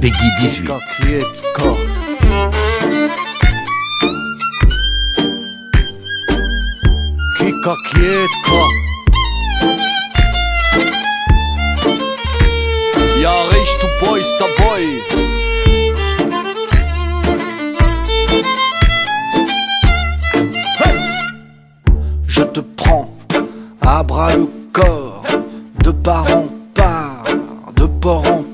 Peggy 18. Kika Kika Kietka Ja riech du boys dabei Je te prends à bras le corps De part en part, de port en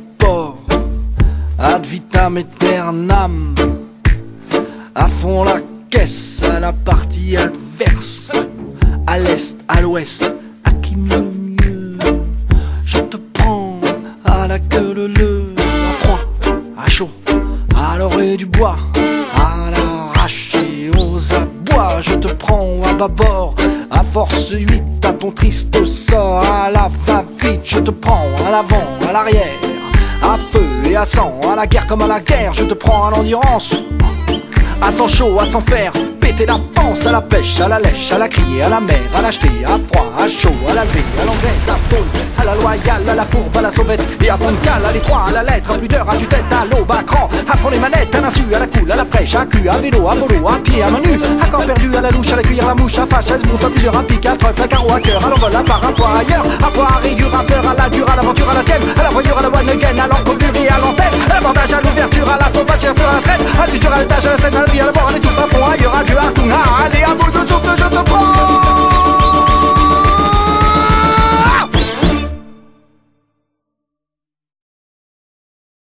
vitam À fond la caisse, à la partie adverse. À l'est, à l'ouest, à qui mieux mieux. Je te prends à la queue le le À froid, à chaud, à l'orée du bois À l'arraché aux abois. Je te prends à bâbord à force 8 à ton triste sort À la va-vite. Je te prends à l'avant, à l'arrière À feu et à sang, à la guerre comme à la guerre Je te prends à l'endurance à sang chaud, à sang faire, péter la panse, à la pêche, à la lèche, à la criée, à la mer, à l'acheter, à froid, à chaud, à la levée, à l'anglaise, à faune, à la loyale, à la fourbe, à la sauvette, et à fond de cale, à l'étroit, à la lettre, à plus d'heure, à tue-tête, à l'aube, à cran, à fond les manettes, à l'insu, à la coule, à la fraîche, à cul, à vélo, à volo, à pied, à menu, à corps perdu, à la louche, à la cuillère, à la mouche, à fâche, à bouffe, à plusieurs, à pique, à trèfle, à carreau, à cœur, à l'envol, à part, à poire, ailleurs, à poire, à rigueur, à fleur, à la dure, à l'aventure, à la tienne, à la voyure, à la one again, à l'encombre à l'antenne, à l'abordage, à l'ouverture, à la sauvage, à la culture à l'étage, à la scène, à la vie, à la mort, on est tous à fond, ailleurs, adieu, à